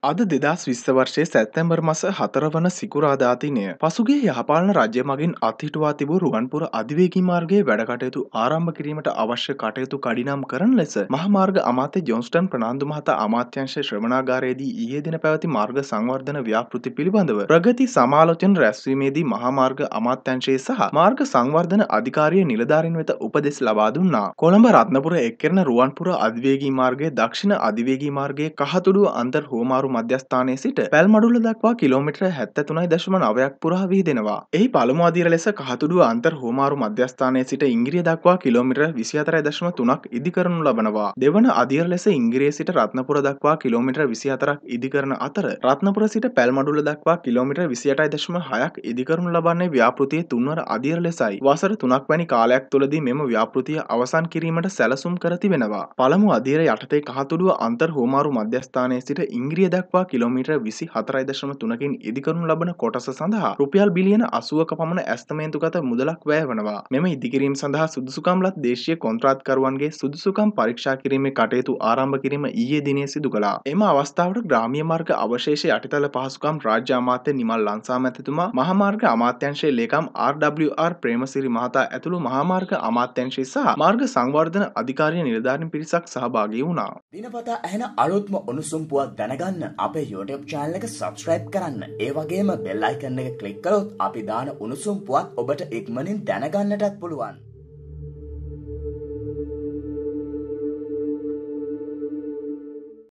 අද දෙදස් විශ්වර්ෂය සැත්තැම්බර් මස හතරවන සිකුරාධාතිනය පසුගේ යහපාලන රජය මගින් අත්හිටවා තිබූ රුවන්පුර අධිවේගි මාර්ගයේ වැඩකටයුතු ආරම්භ කිරීමට අවශ්‍ය කටයුතු කඩිනම් කරන ලෙස මහමාර්ග අමාත්‍ය ජොන්ස්ටන් ප්‍රනාාන්දු මහත අමාත්‍යංශ ශ්‍රමණාගාරයේදී ඊයේ දින පැවති මාර්ග සංවර්ධන ව්‍යාපෘති පිළිබඳව ප්‍රගති සමාලෝචන රැස්වීමේදී මහාමාර්ග අමාත්‍යංශයේ සහ මාර්ග සංවර්ධන අධිකාරිය නිලධාරින් වෙත උපදෙස් ලබා දුන්නා. කොළඹ රත්නපුර එක්කරන රුවන්පුර අධිවේගී මාර්ගයේ දක්ෂිණ අධිවේගී මාර්ගයේ කහතුඩුව අන්තර් හෝමාරු අමාරු මධ්‍යස්ථානය සිට පැල්මඩුල දක්වා කිලෝමිට්‍ර හැත්ත තුනයි දශම නවයක් පුරා වීදෙනවා එහි පළමු අදිර ලෙස කහතුඩුව අන්තර් හෝමාරු මධ්‍යස්ථානය සිට ඉංග්‍රිය දක්වා කිලෝමිට්‍ර විසිහතරයි දශම තුනක් ඉදිකරනු ලබනවා. දෙවන අදිර ලෙස ඉංග්‍රිය සිට රත්නපුර දක්වා කිලෝමිට්‍ර විසිහතරක් ඉදිකරන අතර රත්නපුර සිට පැල්මඩුල දක්වා කිලෝමිට්‍ර විසියටයි දශම හයක් ඉදිකරනු ලබන්නේ ව්‍යාපෘතිය තුන්වර අදිර ලෙසයි. වසර තුනක් වැනි කාලයක් තුළදී මෙම ව්‍යාපෘතිය අවසන් කිරීමට සැලසුම් කරති වෙනවා පළමු අදිර යටතේ කහතුඩුව අන්තර් හෝමාරු මධ්‍යස්ථානය සිට ඉංග්‍රිය දක්වා කිලෝමීටර් විසි හතරයි දශම තුනකින් ඉදිකරනු ලබන කොටස සඳහා රුපියල් බිලියන අසුවක පමණ ඇස්තමේන්තුගත මුදලක් වැය වනවා මෙම ඉදිකිරීම සඳහා සුදුසුකම්ලත් දේශය කොන්ත්‍රාත්කරුවන්ගේ සුදුසුකම් පරීක්ෂා කිරීමේ කටයුතු ආරම්භ කිරීම ඊයේ දිනේ සිදු කලා එම අවස්ථාවට ග්‍රාමිය මාර්ග අවශේෂ යටිතල පහසුකම් රාජ්‍ය අමාත්‍ය නිමල් ලංසා මැතිතුමා මහමාර්ග අමාත්‍යංශයේ ලේකම් RWR ප්‍රේමසිරි මහතා ඇතුළු මහාමාර්ග අමාත්‍යංශය සහ මාර්ග සංවර්ධන අධිකාරය නිලධාරණ පිරිසක් සහභාගී වුණා. දිනපතා ඇහෙන අලුත්ම උණුසුම් පුවත් දැනගන්න අපේ YouTube චානල් එක සබස්ක්‍රයිබ් කරන්න. ඒ වගේම බෙල් අයිකන් එක ක්ලික් කළොත් අපි දාන උණුසුම් පුවත් ඔබට ඉක්මනින් දැනගන්නටත් පුළුවන්.